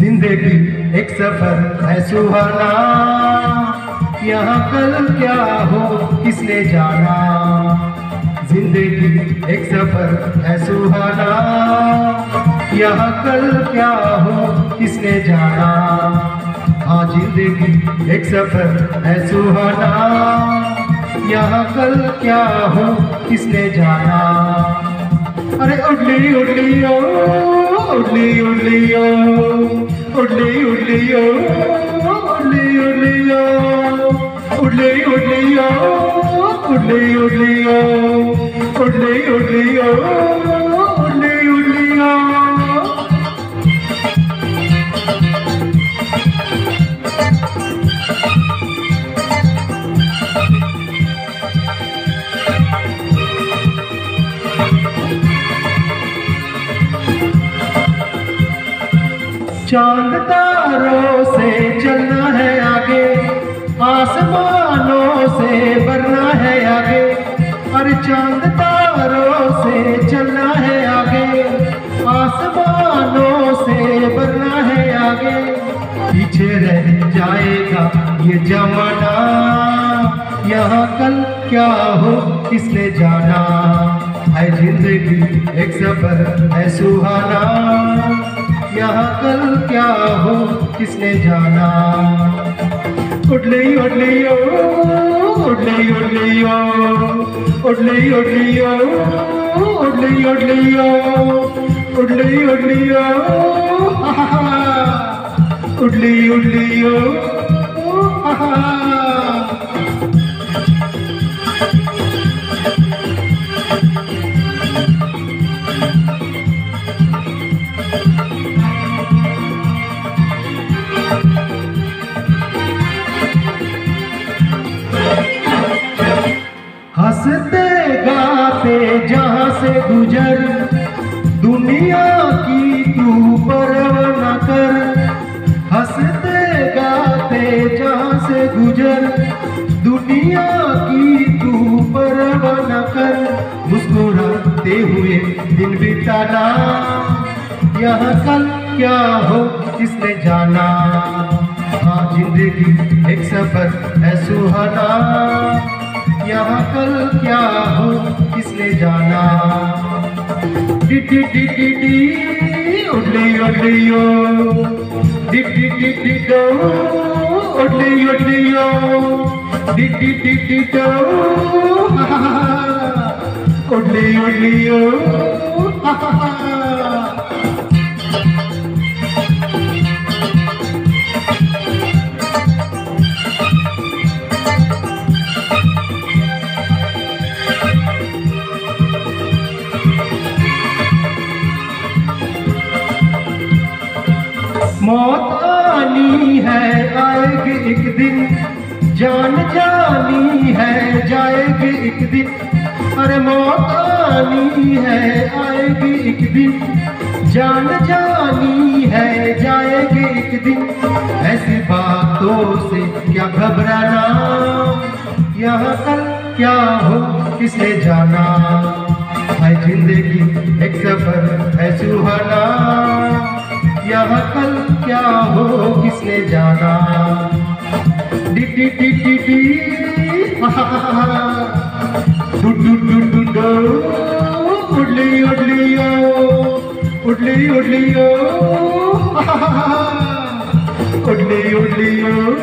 ज़िंदगी एक सफ़र है सुहाना। यहाँ कल क्या हो, किसने जाना? ज़िंदगी एक सफ़र है सुहाना। यहाँ कल क्या हो, किसने जाना? हाँ ज़िंदगी एक सफ़र है सुहाना। यहाँ कल क्या हो, किसने जाना? अरे, उडली उडली, ओ, उडली उडली, ओ। ഉള്ളി ഉള്ളിയോ ഉള്ളി ഉള്ളിയോ ഉള്ളി ഉള്ളിയോ ഉള്ളി ഉള്ളിയോ ഉള്ളി ഉള്ളിയോ चाँद तारों से चलना है आगे, आसमानों से बढ़ना है आगे और चाँद तारों से चलना है आगे, आसमानों से बढ़ना है आगे। पीछे रह जाएगा ये जमाना, यहाँ कल क्या हो किसने जाना? है ज़िंदगी एक सफ़र है सुहाना। यहाँ कल क्या हो किसने जाना उडली उडली ओ उडली उडली ओ उडली उडली ओ उडली उडली ओ उडली उडली उडलियो उडली उडली ओ उडलियो गुजर, दुनिया की तू परव न कर। हँसते गाते जहाँ से गुजर, दुनिया की तू परव न कर। मुस्कुराते हुए दिन बिताना, यह कल क्या हो किसने जाना? हाँ ज़िंदगी एक सफ़र है सुहाना, यहाँ कल क्या हो जाना। डिटी डिटी डी उडली उडलियो डिटी डिटी डो उडली उडलियो डिटी डिटी डो उडली उडलियो मौत आनी है, आएगी एक दिन। जान जानी है, जाएगी एक दिन। अरे मौत आनी है, आएगी एक दिन। जान जानी है, जाएगी एक दिन। ऐसी बातों से क्या घबराना? यहाँ कल क्या हो, किसे जाना? है ज़िंदगी, एक सफ़र है सुहाना। यहाँ कल क्या हो, किसने जाना? डी डी उडली उडली ओ उडली उडली, ओ। उडली उडली, ओ।